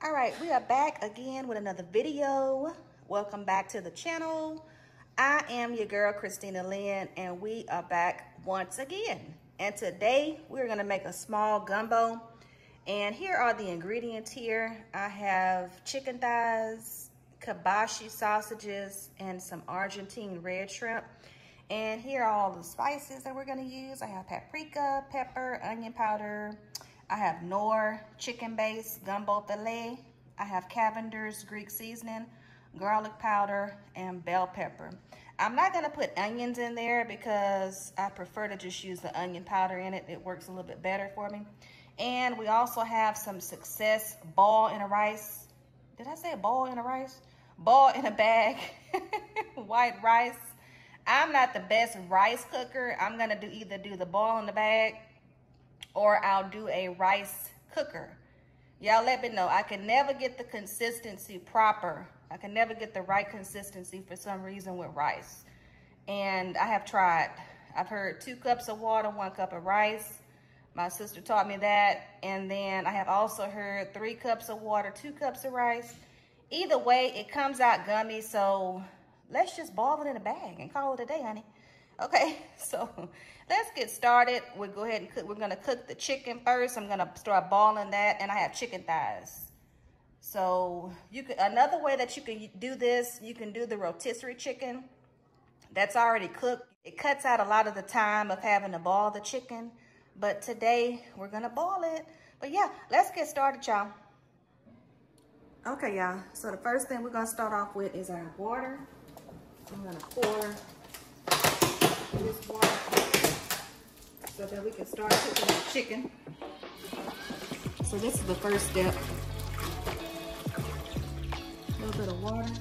All right, we are back again with another video. Welcome back to the channel. I am your girl, Christina Lynne, and we are back once again. And today we're gonna make a small gumbo. And here are the ingredients here. I have chicken thighs, kielbasa sausages, and some Argentine red shrimp. And here are all the spices that we're gonna use. I have paprika, pepper, onion powder, I have Knorr chicken base gumbo filet. I have Cavender's Greek seasoning, garlic powder, and bell pepper. I'm not gonna put onions in there because I prefer to just use the onion powder in it. It works a little bit better for me. And we also have some Success ball in a rice. Did I say ball in a rice? Ball in a bag, white rice. I'm not the best rice cooker. I'm gonna do either do the ball in the bag or I'll do a rice cooker. Y'all let me know. I can never get the consistency proper. I can never get the right consistency for some reason with rice. And I have tried. I've heard two cups of water, one cup of rice. My sister taught me that. And then I have also heard three cups of water, two cups of rice. Either way, it comes out gummy. So let's just boil it in a bag and call it a day, honey. Okay, so let's get started. We'll go ahead and cook. We're gonna cook the chicken first. I'm gonna start balling that and I have chicken thighs. So you can, another way that you can do this, you can do the rotisserie chicken that's already cooked. It cuts out a lot of the time of having to ball the chicken, but today we're gonna ball it. But yeah, let's get started, y'all. Okay, y'all, so the first thing we're gonna start off with is our water. I'm gonna pour this water so that we can start cooking the chicken. So this is the first step. A little bit of water.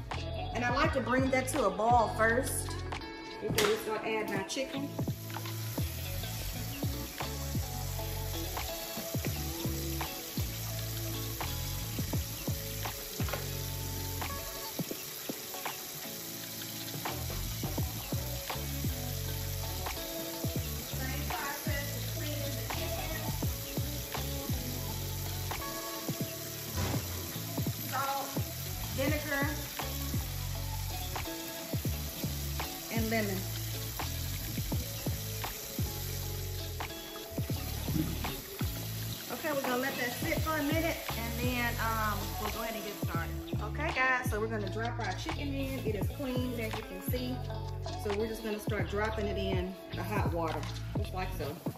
And I like to bring that to a boil first before we start adding our chicken. Our chicken in. It is clean as you can see. So we're just gonna start dropping it in the hot water, just like so.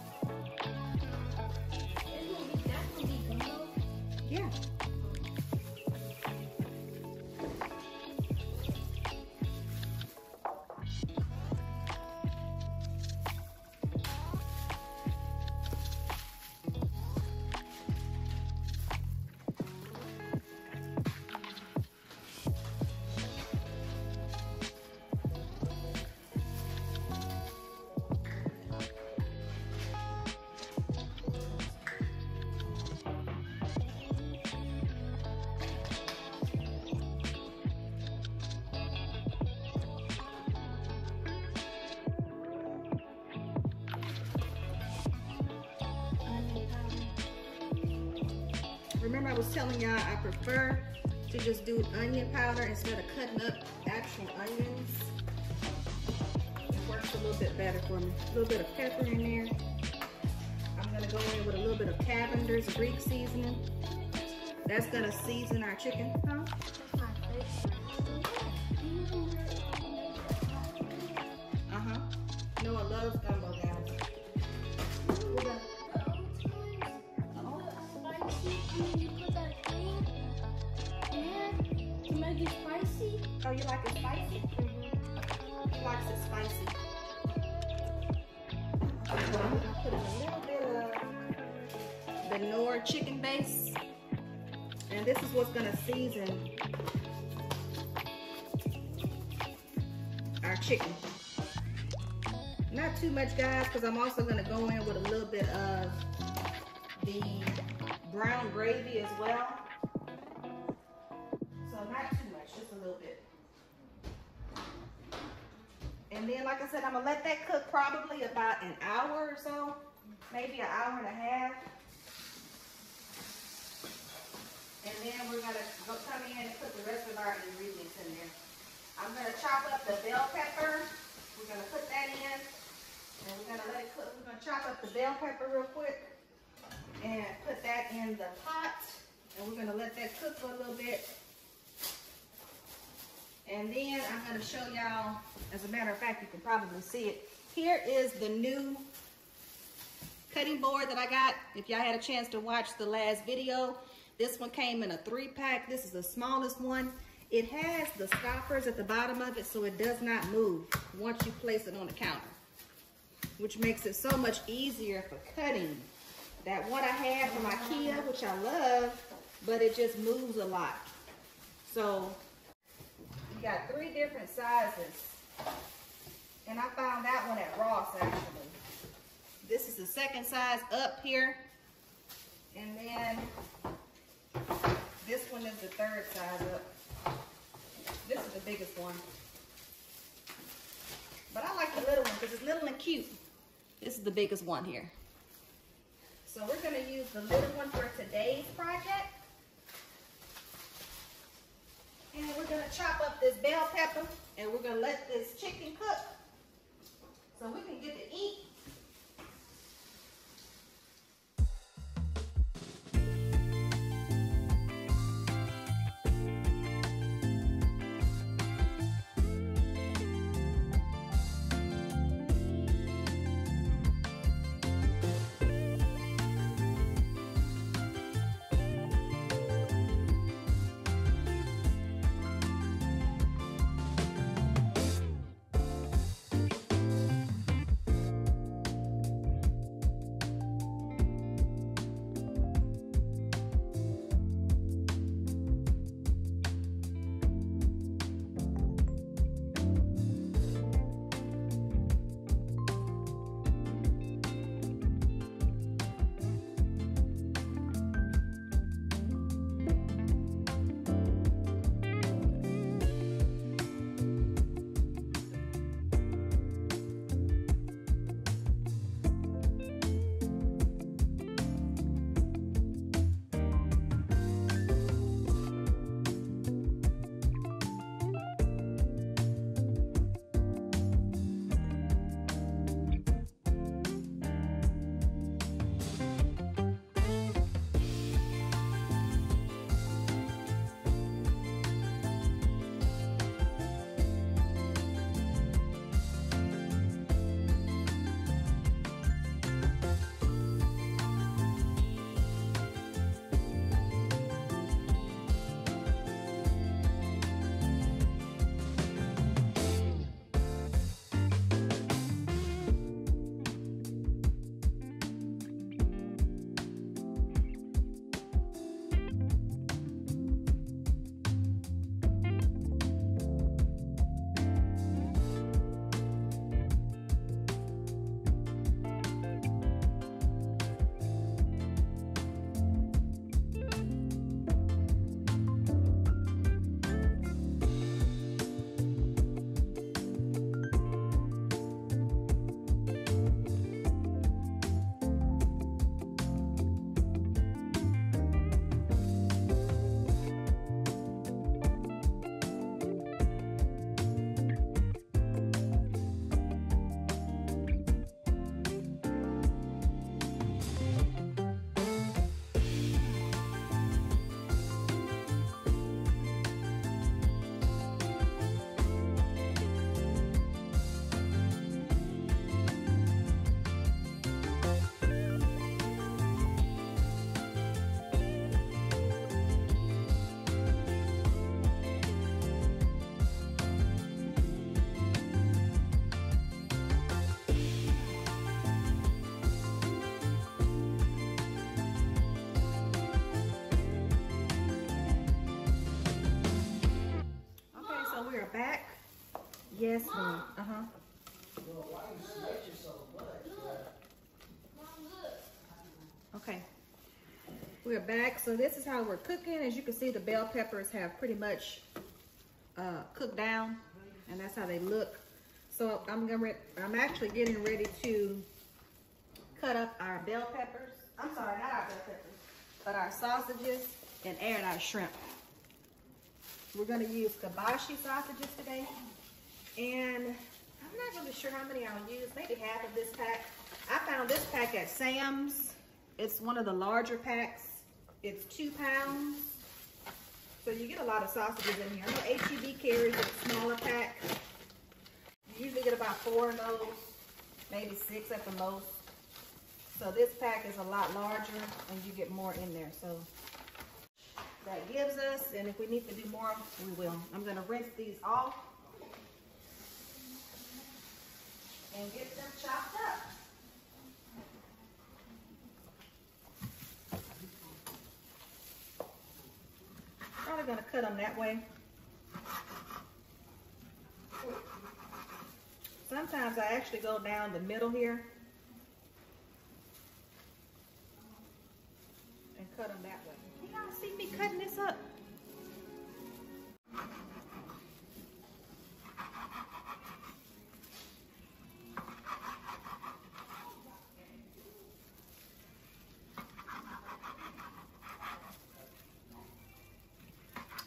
Remember I was telling y'all I prefer to just do onion powder instead of cutting up actual onions. It works a little bit better for me. A little bit of pepper in there. I'm gonna go in with a little bit of Cavender's Greek seasoning. That's gonna season our chicken, huh? Knorr chicken base. And this is what's gonna season our chicken. Not too much, guys, because I'm also gonna go in with a little bit of the brown gravy as well. So not too much, just a little bit. And then, like I said, I'm gonna let that cook probably about an hour or so, maybe an hour and a half. then we're going to come in and put the rest of our ingredients in there. I'm going to chop up the bell pepper. We're going to put that in. And we're going to let it cook. We're going to chop up the bell pepper real quick. And put that in the pot. And we're going to let that cook for a little bit. And then I'm going to show y'all, as a matter of fact, you can probably see it. Here is the new cutting board that I got. If y'all had a chance to watch the last video, this one came in a three pack. This is the smallest one. It has the stoppers at the bottom of it so it does not move once you place it on the counter, which makes it so much easier for cutting. That one I had from Ikea, which I love, but it just moves a lot. So you got three different sizes. And I found that one at Ross actually. This is the second size up here. And then this one is the third size up. This is the biggest one. But I like the little one because it's little and cute. This is the biggest one here. So we're gonna use the little one for today's project. And we're gonna chop up this bell pepper and we're gonna let this chicken cook so we can get to eat. Back yes. Uh-huh. Okay. We're back. So this is how we're cooking. As you can see, the bell peppers have pretty much uh, cooked down, and that's how they look. So I'm gonna, I'm actually getting ready to cut up our bell peppers. I'm sorry, not our bell peppers, but our sausages and add our shrimp. We're gonna use kielbasa sausages today. And I'm not really sure how many I'll use, maybe half of this pack. I found this pack at Sam's. It's one of the larger packs. It's two pounds. So you get a lot of sausages in here. I know HEB carries a smaller pack. You usually get about four of those, maybe six at the most. So this pack is a lot larger and you get more in there. So that gives us, and if we need to do more, we will. I'm gonna rinse these off and get them chopped up. Probably gonna cut them that way. Sometimes I actually go down the middle here and cut them that way. Me cutting this up?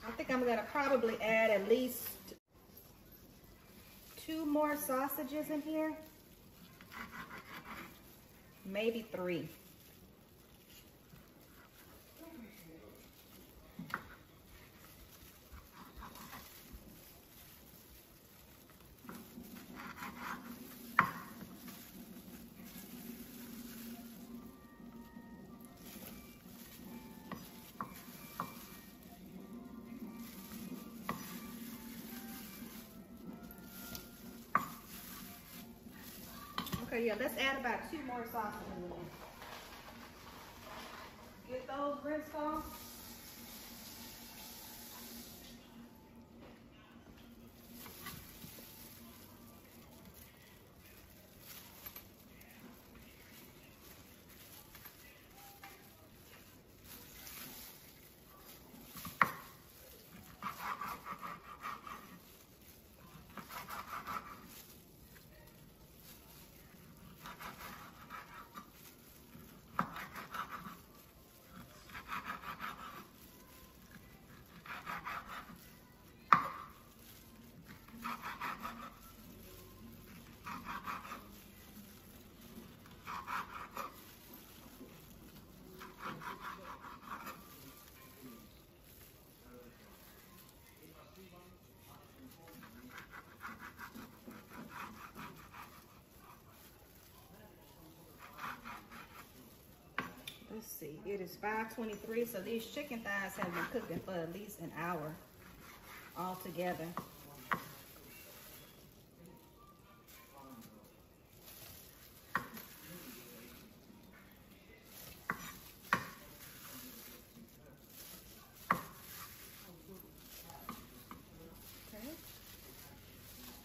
I think I'm gonna probably add at least two more sausages in here. Maybe three. Okay, yeah, let's add about two more there. Get those rinsed Let's see, it is 5.23, so these chicken thighs have been cooking for at least an hour altogether. Okay.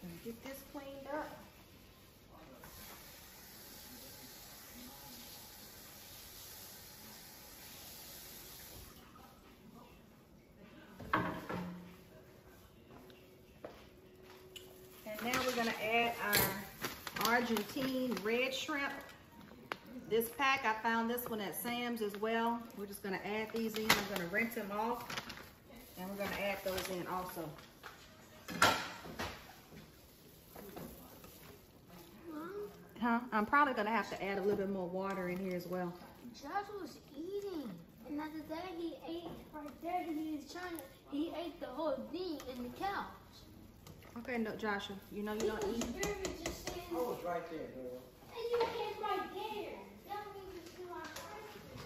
Gonna get this cleaned up. And now we're gonna add our Argentine red shrimp. This pack, I found this one at Sam's as well. We're just gonna add these in. I'm gonna rinse them off. And we're gonna add those in also. Huh? I'm probably gonna have to add a little bit more water in here as well. Josh was eating. And after that, he ate right there. He was trying to, he ate the whole thing in the couch. Okay, no, Joshua, you know you don't eat. Spirit just saying, Oh, it's right there, girl. and you ate right there. That means it's still our breakfast.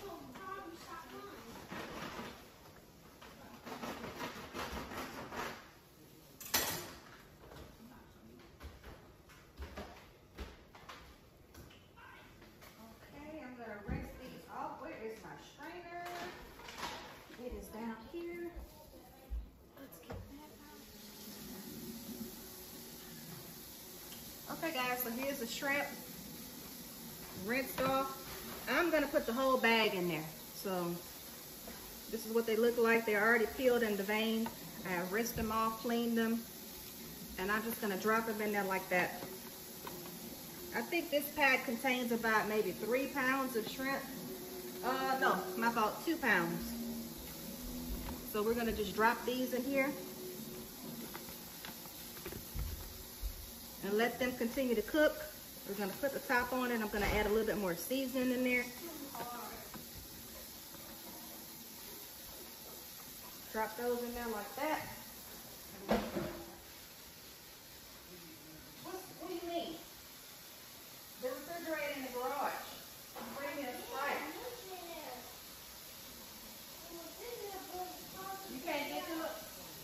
So, Mom, stop lying. Okay, I'm gonna rinse these off. Where is my strainer? It is down here. Let's get that out. Okay guys, so here's the shrimp. Rinsed off. I'm gonna put the whole bag in there. So this is what they look like. They're already peeled in the vein. I rinsed them off, cleaned them. And I'm just gonna drop them in there like that. I think this pack contains about maybe three pounds of shrimp. Uh, no, my fault, two pounds. So we're gonna just drop these in here. And let them continue to cook. We're gonna put the top on it. I'm gonna add a little bit more seasoning in there. Drop those in there like that. What, what do you mean? The refrigerator in the garage. Bring me a Sprite. You can't get to it?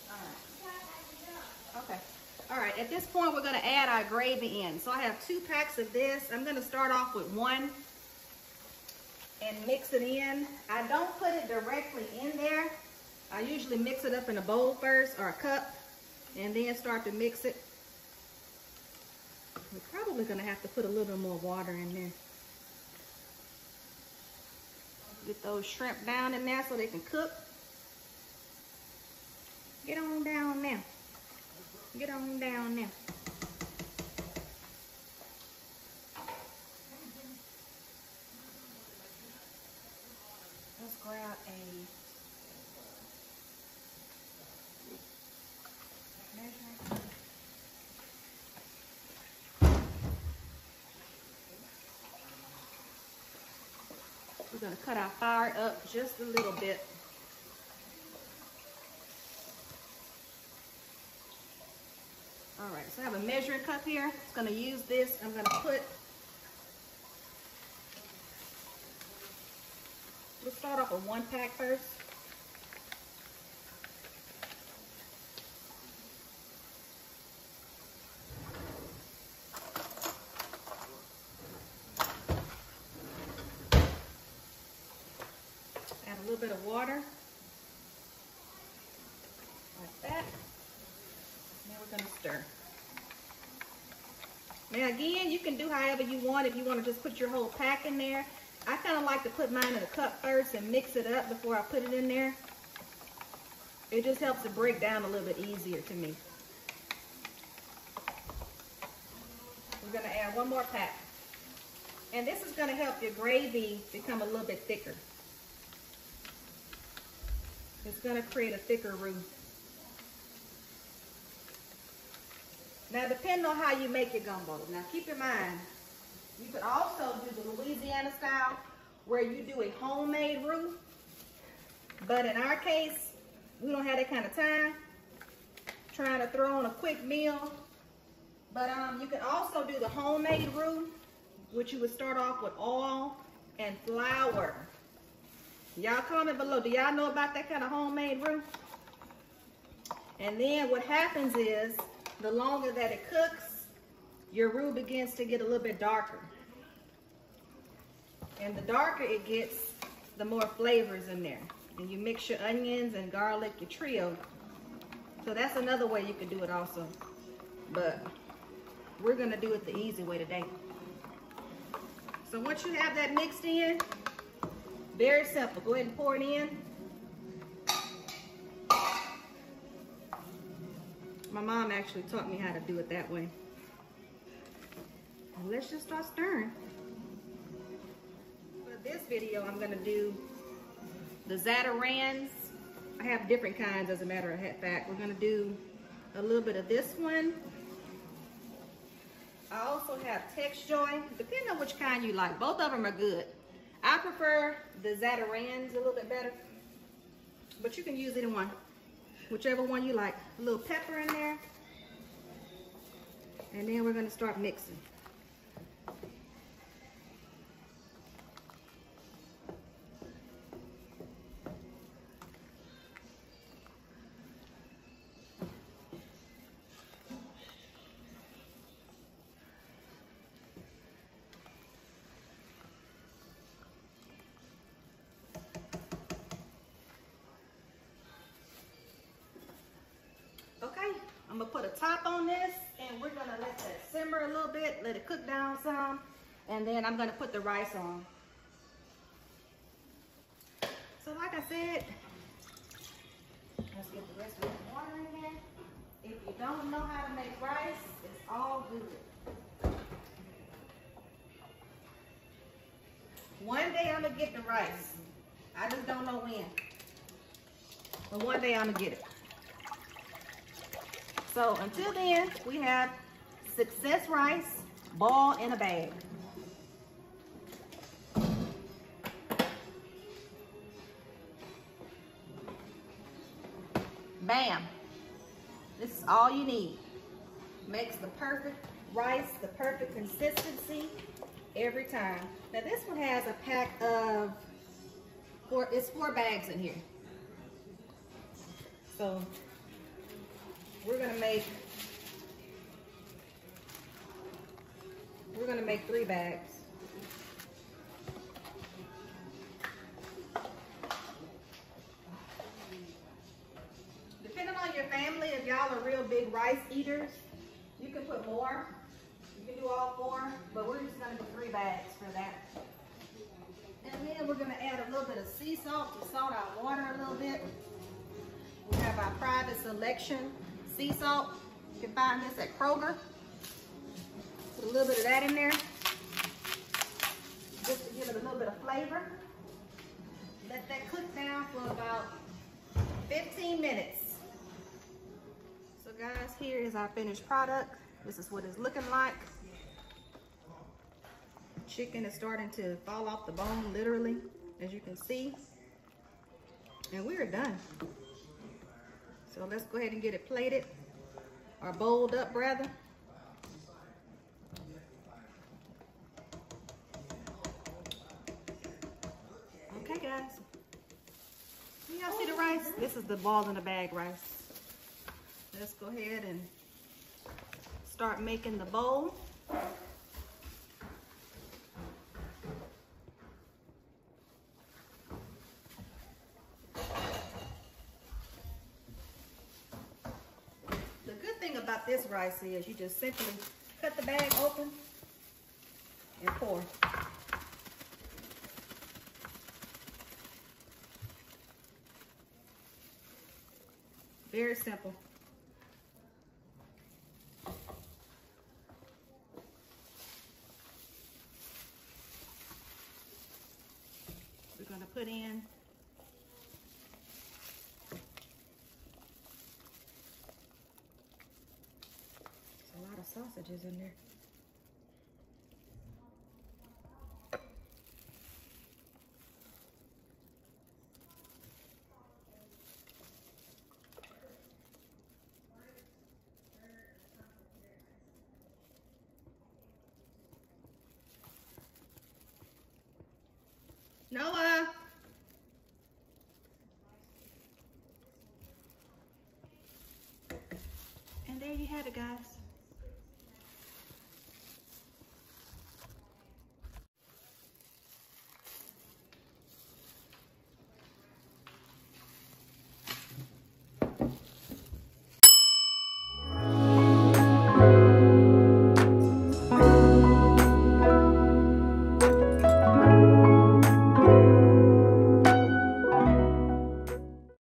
Alright. Okay. Alright, at this point we're gonna add our gravy in. So I have two packs of this. I'm gonna start off with one and mix it in. I don't put it directly in there. I usually mix it up in a bowl first or a cup and then start to mix it. We're probably gonna have to put a little bit more water in there. Get those shrimp down in there so they can cook. Get on down now. Get on down now. Let's grab a. We're gonna cut our fire up just a little bit. All right, so I have a measuring cup here. It's gonna use this. I'm gonna put, let's start off with one pack first. Add a little bit of water. Like that. Now we're gonna stir. Now again, you can do however you want. If you want to just put your whole pack in there. I kind of like to put mine in a cup first and mix it up before I put it in there. It just helps to break down a little bit easier to me. We're gonna add one more pack. And this is gonna help your gravy become a little bit thicker. It's gonna create a thicker roux. Now, depending on how you make your gumbo. Now, keep in mind, you could also do the Louisiana style where you do a homemade roux. But in our case, we don't have that kind of time. Trying to throw on a quick meal. But um, you can also do the homemade roux, which you would start off with oil and flour. Y'all comment below. Do y'all know about that kind of homemade roux? And then what happens is, the longer that it cooks, your roux begins to get a little bit darker. And the darker it gets, the more flavors in there. And you mix your onions and garlic, your trio. So that's another way you could do it also. But we're gonna do it the easy way today. So once you have that mixed in, very simple. Go ahead and pour it in. My mom actually taught me how to do it that way. And let's just start stirring. For this video, I'm gonna do the Zatarain's. I have different kinds as a matter of fact. We're gonna do a little bit of this one. I also have Texjoy, depending on which kind you like. Both of them are good. I prefer the Zatarain's a little bit better, but you can use either one. Whichever one you like. A little pepper in there. And then we're gonna start mixing. Little bit, let it cook down some, and then I'm gonna put the rice on. So like I said, let's get the rest of the water in. If you don't know how to make rice, it's all good. One day I'm gonna get the rice. I just don't know when. But one day I'm gonna get it. So until then, we have success rice, ball in a bag. Bam. This is all you need. Makes the perfect rice, the perfect consistency every time. Now this one has a pack of four, it's four bags in here. So we're gonna make, make three bags. Depending on your family, if y'all are real big rice eaters, you can put more. You can do all four, but we're just gonna do three bags for that. And then we're gonna add a little bit of sea salt to salt our water a little bit. We have our private selection sea salt. You can find this at Kroger. Little bit of that in there. Just to give it a little bit of flavor. Let that cook down for about 15 minutes. So guys, here is our finished product. This is what it's looking like. Chicken is starting to fall off the bone, literally, as you can see. And we are done. So let's go ahead and get it plated, or bowled up rather. The ball in the bag rice. Let's go ahead and start making the bowl. The good thing about this rice is you just simply cut the bag open and pour. Very simple. We're going to put in a lot of sausages in there. Noah. And there you had it, guys.